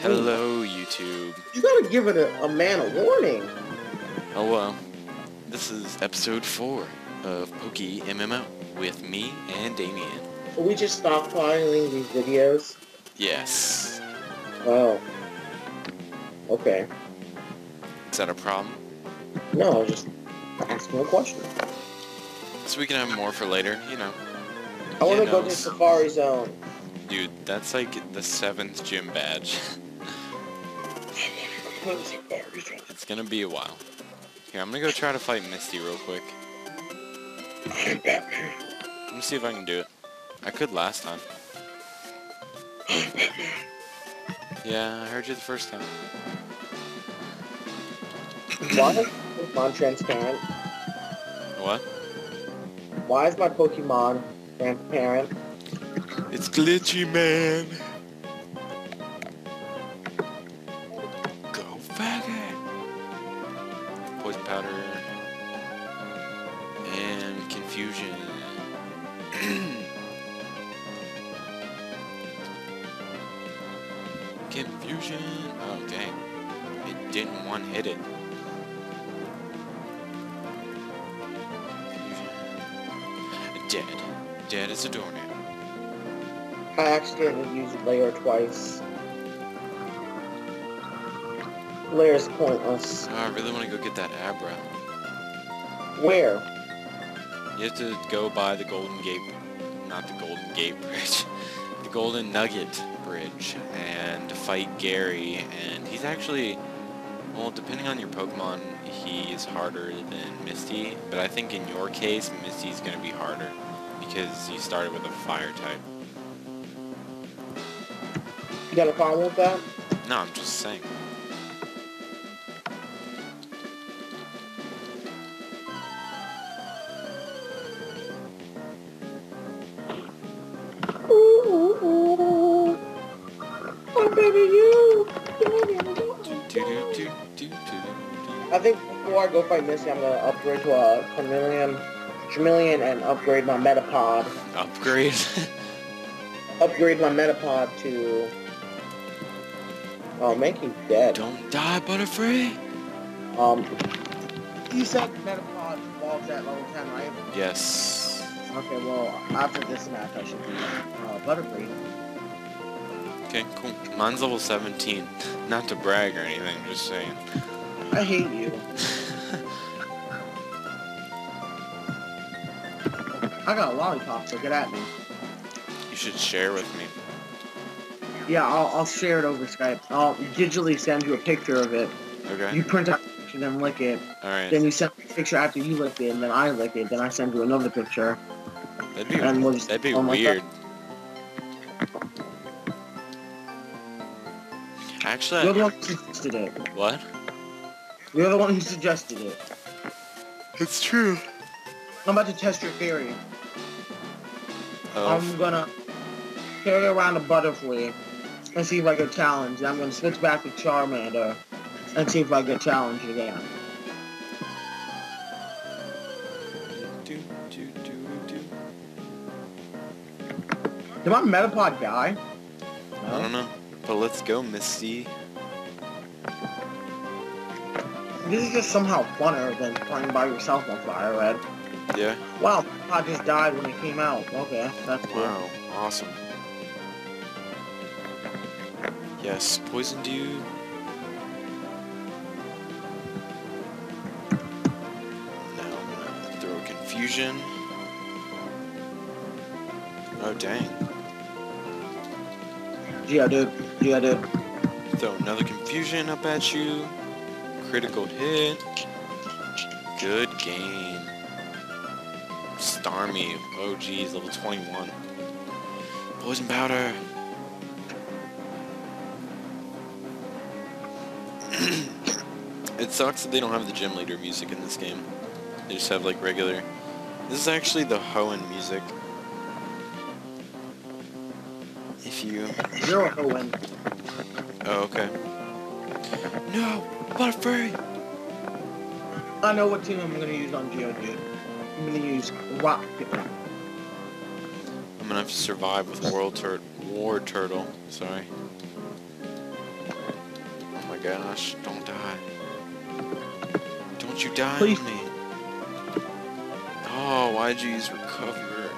Hello, YouTube. You gotta give it a, a man a warning. Oh well, this is episode 4 of PokeMMO with me and Damien. Are we just stockpiling these videos? Yes. Oh. Okay. Is that a problem? No, I was just asking a question. So we can have more for later, you know. I want to go to Safari Zone. Dude, that's like the seventh gym badge. It's gonna be a while. Here, I'm gonna go try to fight Misty real quick. Let me see if I can do it. I could last time. Yeah, I heard you the first time. Why is Pokemon transparent? What? Why is my Pokemon transparent? It's glitchy, man. Dead. As a doornail. I accidentally used Leer twice. Leer's pointless. I really want to go get that Abra. Where? You have to go by the Golden Gate, not the Golden Gate Bridge, the Golden Nugget Bridge, and fight Gary. And he's actually, well, depending on your Pokemon, he is harder than Misty. But I think in your case, Misty's going to be harder because you started with a Fire type. You got a problem with that? No, I'm just saying. Oh, baby, you. I think before I go fight Misty, I'm gonna upgrade to a Charmeleon, Charmeleon, and upgrade my Metapod. Upgrade. Upgrade my Metapod to. Oh, make you dead. Don't die, Butterfree. Um. You said Metapod evolves at level 10, right? Yes. Okay, well, after this match, I should be uh, Butterfree. Okay, cool. Mine's level 17. Not to brag or anything, just saying. I hate you. I got a lollipop, so get at me. You should share with me. Yeah, I'll, I'll share it over Skype. I'll digitally send you a picture of it. Okay? You print out the picture, then lick it. Alright. Then you send me a picture after you lick it, and then I lick it. Then I send you another picture. That'd be, And we'll just that'd be go like weird. Actually, You're the I, one who suggested it. what? You're the one who suggested it. It's true. I'm about to test your theory. Oh, I'm gonna carry around a Butterfree and see if I get challenged. I'm gonna switch back to Charmander and see if I get challenged again. do, do, do, do. Did my Metapod die? I don't know. But let's go, Misty. This is just somehow funner than playing by yourself on Fire Red. Yeah? Wow, I just died when it came out. Okay, that's cool. Wow. Awesome. Yes, poisoned you. Now I'm gonna throw confusion. Oh dang. Geodude, Geodude. Throw another confusion up at you. Critical hit. Good game. Starmie. Oh geez, level 21. Poison powder. it sucks that they don't have the gym leader music in this game. They just have like regular. This is actually the Hoenn music. If you Zero Hoenn. Oh, okay. No! Butterfree! I know what team I'm gonna use on Geodude. I'm gonna use Rock Picker. I'm gonna have to survive with World Tur Wartortle. Sorry. Oh my gosh, don't die. Don't you die Please. on me. Oh, why'd you use recover?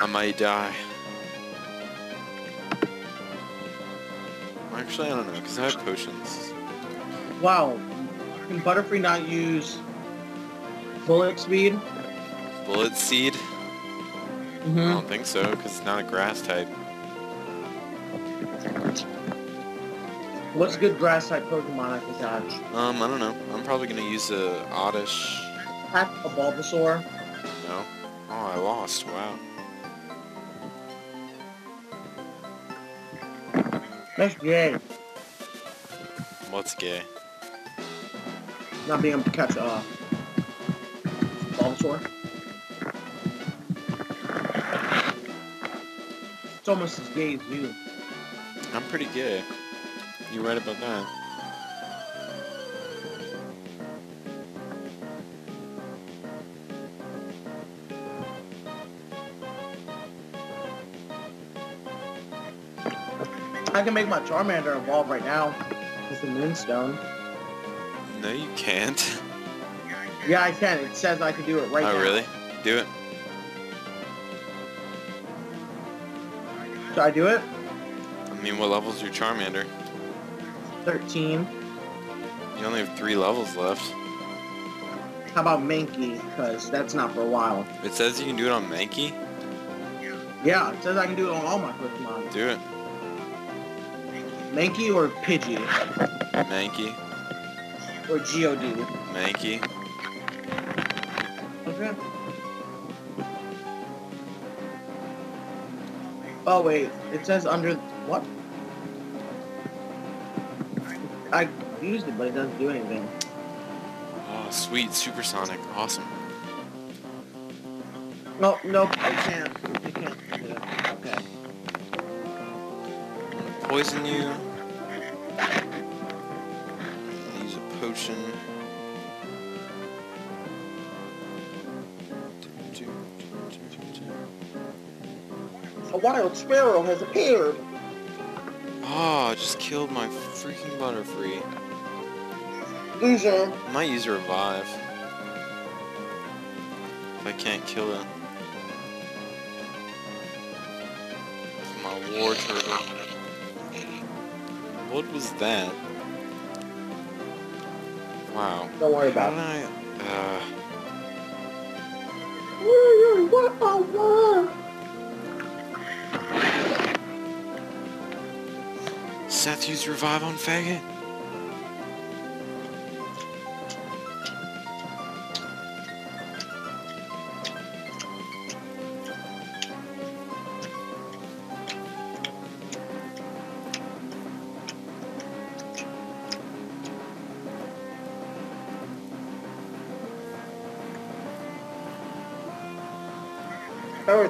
I might die. Actually, I don't know, because I have potions. Wow. Can Butterfree not use bullet speed? Bullet Seed? I Mm-hmm. don't think so, because it's not a grass type. What's good grass type Pokemon I can catch? Um, I don't know. I'm probably gonna use a Oddish. Catch a Bulbasaur. No. Oh, I lost. Wow. That's gay. What's gay? Not being able to catch a Bulbasaur. It's almost as gay as you. I'm pretty gay. You're right about that. I can make my Charmander evolve right now It's the Moonstone. No, you can't. Yeah, I can. It says I can do it right oh, now. really? Do it. Should I do it? I mean, what level's your Charmander? 13. You only have three levels left. How about Mankey? Because that's not for a while. It says you can do it on Mankey. Yeah, it says I can do it on all my Pokemon. Do it. Mankey or Pidgey? Mankey. Or Geodude? Mankey. Okay. Oh wait, it says under what? I used it, but it doesn't do anything. Oh, sweet. Supersonic. Awesome. No, nope, I can't. I can't. Okay. Poison you. A wild Spearow has appeared. Ah, oh, I just killed my freaking Butterfree. Loser. I might use Revive. If I can't kill it. My Wartortle. What was that? Wow. Don't worry about did it. I... Uh... What I want. Seth used Revive on Faggot?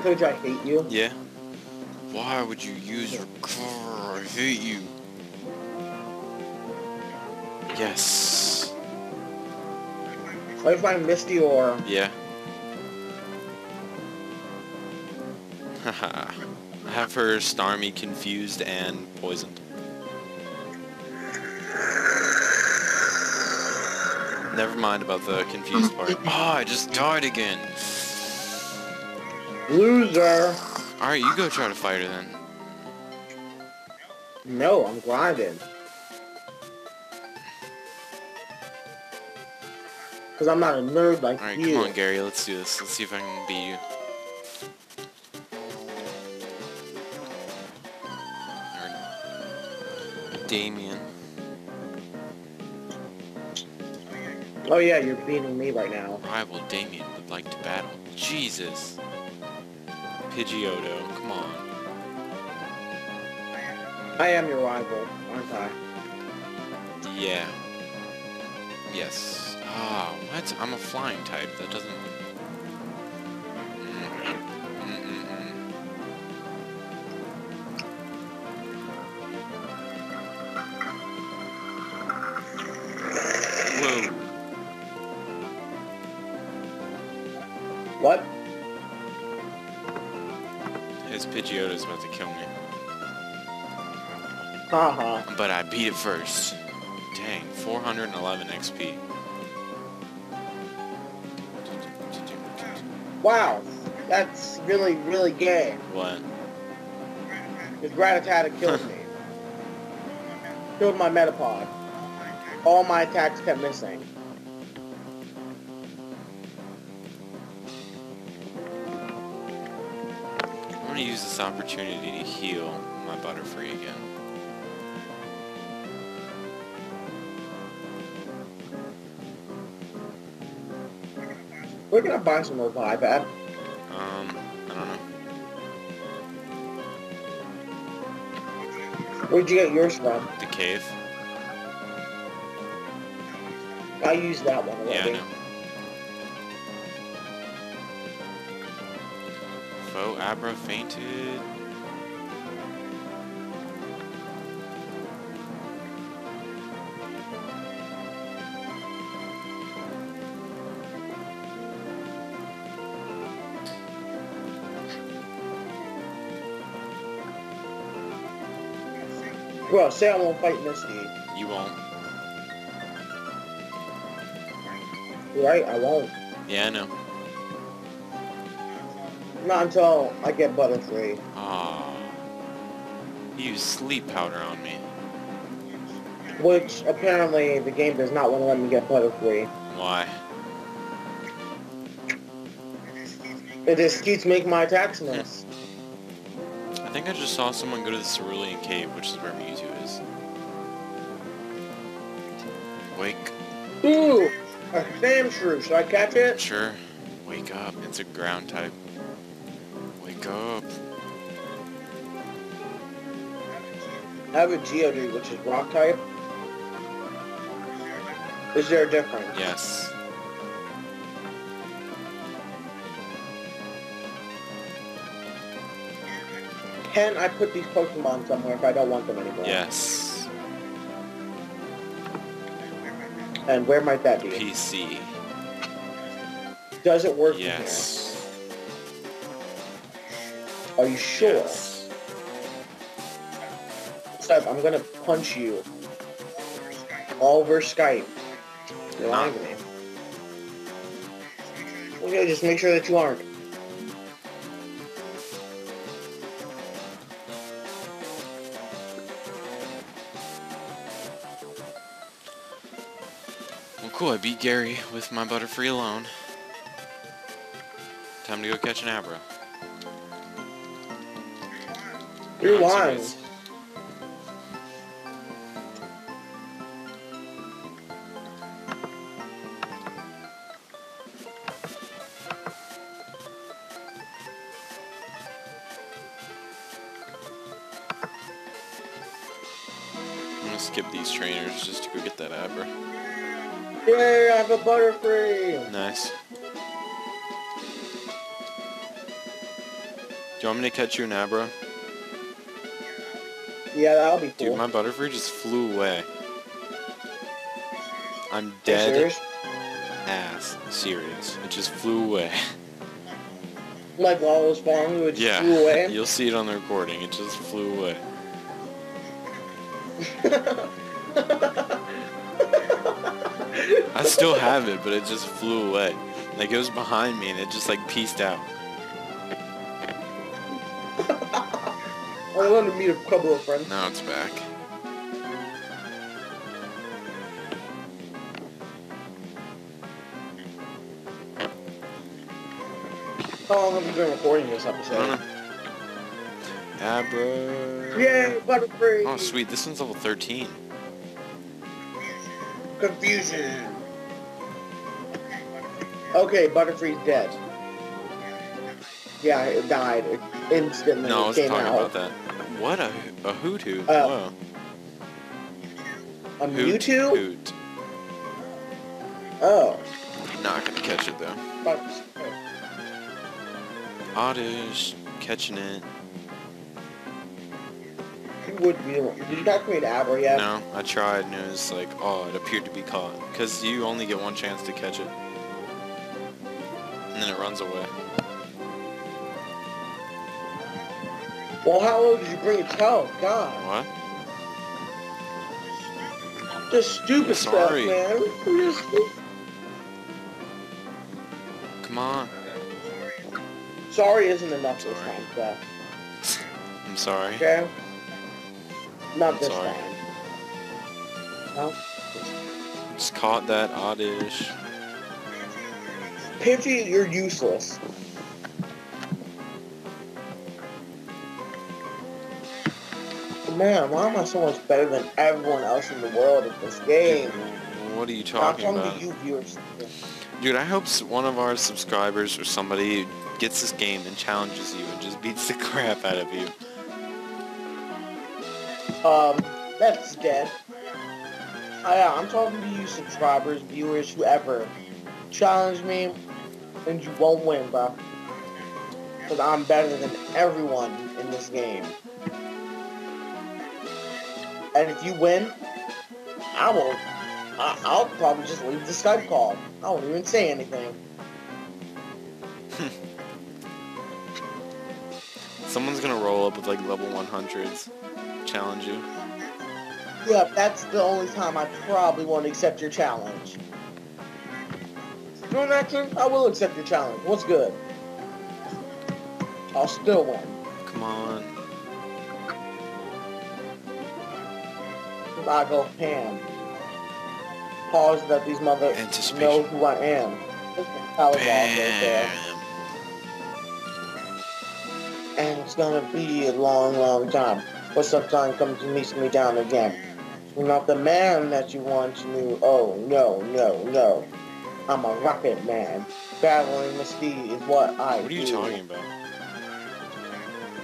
I you I hate you. Yeah. Why would you use Recover? I hate you. Yes. What if I'm Misty or Yeah. Haha. Have her Starmie confused and poisoned. Never mind about the confused part. Oh, I just died again. Loser? Alright, you go try to fight her then. No, I'm grinding. Cause I'm not a nerd like Alright, you. come on, Gary. Let's do this. Let's see if I can beat you. Or Damien. Oh yeah, you're beating me right now. Rival Damien would like to battle. Jesus. Pidgeotto, come on. I am your rival, aren't I? Yeah. Yes. Ah, what? I'm a flying type. That doesn't... Mm. Whoa. What? His Pidgeotto's about to kill me. Haha. But I beat it first. Dang, 411 XP. Wow. That's really, really gay. What? Because Rattata killed me. Killed my Metapod. All my attacks kept missing. I'm gonna use this opportunity to heal my Butterfree again. We're gonna buy some more iPad. Um, I don't know. Where'd you get yours from? The cave? I used that one Yeah, I know. Abra fainted. Well, say I won't fight Misty. You won't. Right? I won't. Yeah, I know. Not until I get Butterfree. You used sleep powder on me. Which, apparently, the game does not want to let me get Butterfree. Why? It just keeps making my attacks miss. I think I just saw someone go to the Cerulean Cave, which is where Mewtwo is. Wake. Ooh! A Sandshrew. Should I catch it? Sure. Wake up. It's a ground type. Wake up. I have a Geodude, which is rock type. Is there a difference? Yes. Can I put these Pokemon somewhere if I don't want them anymore? Yes. And where might that be? PC. Does it work Yes. Are you sure? Yes. I'm gonna punch you. All over Skype. You're lying to me. Okay, just make sure that you aren't. Well, cool. I beat Gary with my Butterfree alone. Time to go catch an Abra. You're Come lying. serious. I'm gonna skip these trainers just to go get that Abra. Yay, I have a Butterfree! Nice. Do you want me to catch you an Abra? Yeah, that'll be cool. Dude, my Butterfree just flew away. I'm dead serious? ass serious. It just flew away. Like while it was falling, it just yeah, flew away. you'll see it on the recording. It just flew away. I still have it, but it just flew away. Like it was behind me and it just like pieced out. I wanted to meet a couple of friends. Now it's back. How long have we been recording this episode? Abra. Yay, Butterfree! Oh sweet, this one's level 13. Confusion. Okay, Butterfree's dead. Yeah, it died instantly. No, I was talking out. about that. What a a hoot hoot. Uh, Whoa. A Hoot Mewtwo? hoot. Oh. Not gonna catch it though. But, Oddish catching it. would be? Did you not create Abra yet? No, I tried and it was like, oh, it appeared to be caught. Because you only get one chance to catch it. And then it runs away. Well, how old did you bring a health? God. What? Just stupid Sorry. stuff, man. We're just stu- Come on. Sorry isn't enough this time. I'm sorry. Okay? Not I'm this sorry. time. No? Just caught that oddish. Pidgey, you're useless. Man, why am I so much better than everyone else in the world at this game? What are you talking talking about? to you viewers. Dude, I hope one of our subscribers or somebody gets this game and challenges you and just beats the crap out of you. Um, that's dead. Uh, yeah, I'm talking to you subscribers, viewers, whoever. Challenge me, and you won't win, bro. Because I'm better than everyone in this game. And if you win, I will. I, I'll probably just leave the Skype call. I won't even say anything. Someone's gonna roll up with like level 100s, challenge you. Yeah, that's the only time I probably won't accept your challenge. Doing that, too, I will accept your challenge. What's good? I'll still win. Come on. I go ham. Pause that these mother know who I am. This right there. Bam. And it's gonna be a long, long time. What's up, time comes to meet me down again. You're not the man that you once knew. Oh, no, no, no. I'm a rocket man. Battling Misty is what I What are you do. talking about?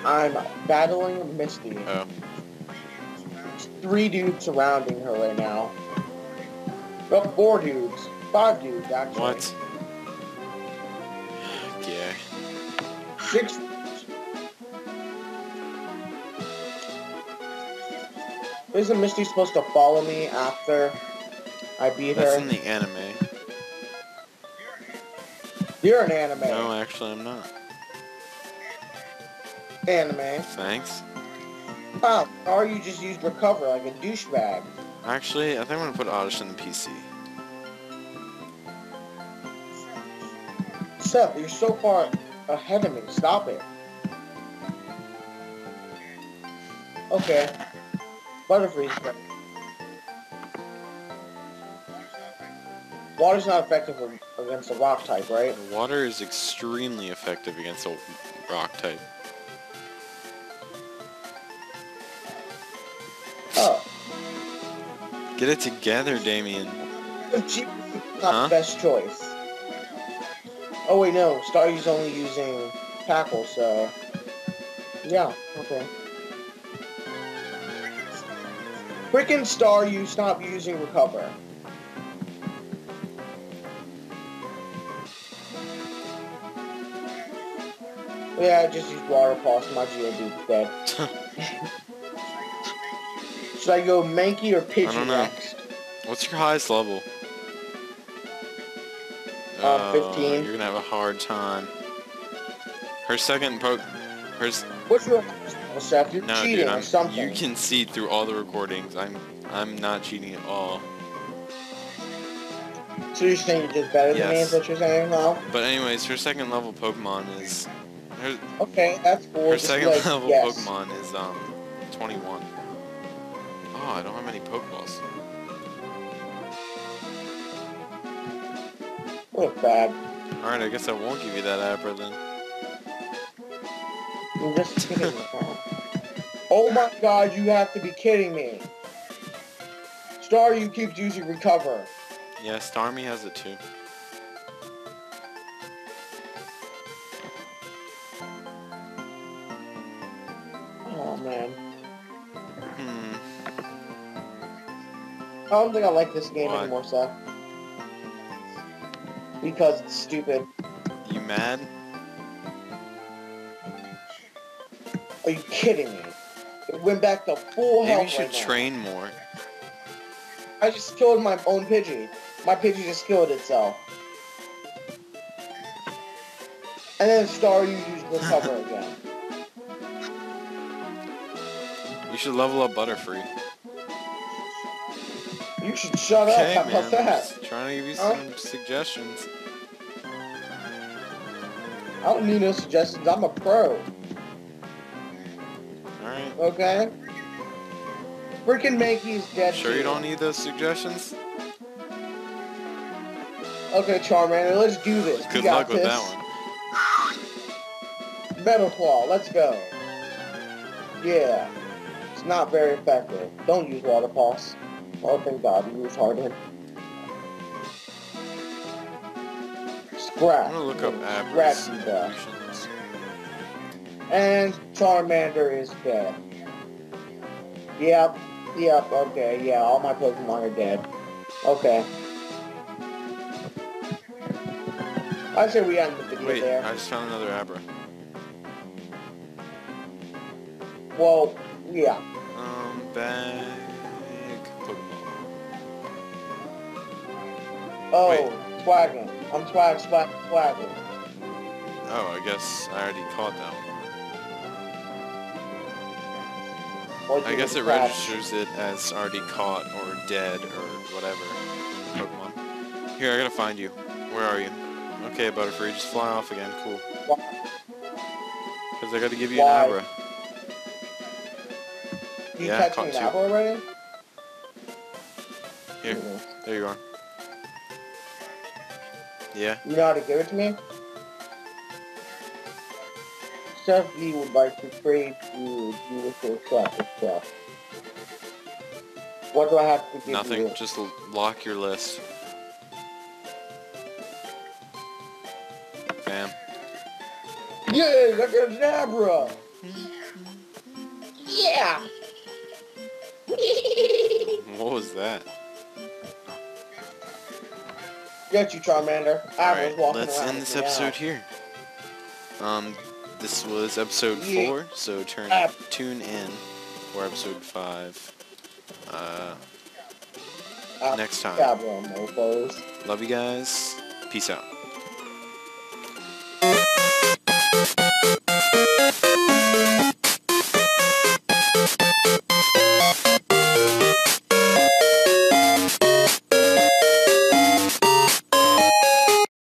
I'm battling Misty. Oh. Um, Three dudes surrounding her right now. Well, four dudes. Five dudes, actually. What? Yeah. Six. Isn't Misty supposed to follow me after I beat That's her? in the anime. You're an anime. No, actually I'm not. Anime. Thanks. Wow, or you just used recover like a douchebag. Actually, I think I'm gonna put Oddish in the PC. Seth, you're so far ahead of me. Stop it. Okay. Butterfree's. Water's not effective against a rock type, right? Water is extremely effective against a rock type. Get it together, Damien. Not Huh? best choice. Oh wait, no. Staryu's only using tackle, so yeah, okay. Freaking Staryu, stop using recover. Yeah, I just used water pulse. My Geodude's dead. Should I go Mankey or Pidgey I don't know. next? What's your highest level? Uh, Oh, 15. You're gonna have a hard time. Her second poke. Her. What's your Seth? You're No, cheating dude. or something. you can see through all the recordings. I'm. I'm not cheating at all. So you're saying you're just better than me, Yes. is what you're saying now? But anyways, her second level Pokemon is. Her, Okay, that's cool. her Just second like, level yes. Pokemon is um 21. Oh, I don't have any Pokeballs. Look bad. Alright, I guess I won't give you that Abra then. You're just kidding. Oh my god, you have to be kidding me. Star, Staryu keeps using recover. Yeah, Starmie has it too. I don't think I like this game Why? anymore, Seth. Because it's stupid. You mad? Are you kidding me? It went back to full Maybe health you should right train more. I just killed my own Pidgey. My Pidgey just killed itself. And then Star Staryu used recover again. You should level up Butterfree. You should shut Okay, up. How man. about I'm that? just trying to give you some suggestions. I don't need no suggestions. I'm a pro. Alright. Okay? Freaking Mankey's dead. Sure you don't need those suggestions? Okay, Charmander, let's do this. Good luck with this. that one. Metal Claw, let's go. Yeah. It's not very effective. Don't use Water Pulse. Oh, thank God, you used Harden. Scratch. I'm gonna look up Duck. evolutions. And Charmander is dead. Yep. Yep, okay, yeah, all my Pokemon are dead. Okay. I say we end the video Wait, there. I just found another Abra. Well, yeah. Um, Oh, Wait. I'm swag, swag, swaggin. Oh, I guess I already caught that one. I guess it registers it as already caught or dead or whatever Pokemon. Here, I gotta find you. Where are you? Okay, Butterfree, just fly off again. Cool. Why? Because I gotta give you Why? an Abra. You Yeah, catch an already? Here, Mhm. there you are. Yeah, You know how to give it to me? Chef V would like to trade you beautiful stuff and stuff. What do I have to give nothing. you? Just lock your list. Bam. Yay, look at Zabra! Yeah! What was that? Get you, Charmander. I Alright, walking let's end this episode now. here. Um, this was episode Yeah. four, so turn Uh, tune in for episode five. Uh, Uh, next time. Love you guys. Peace out.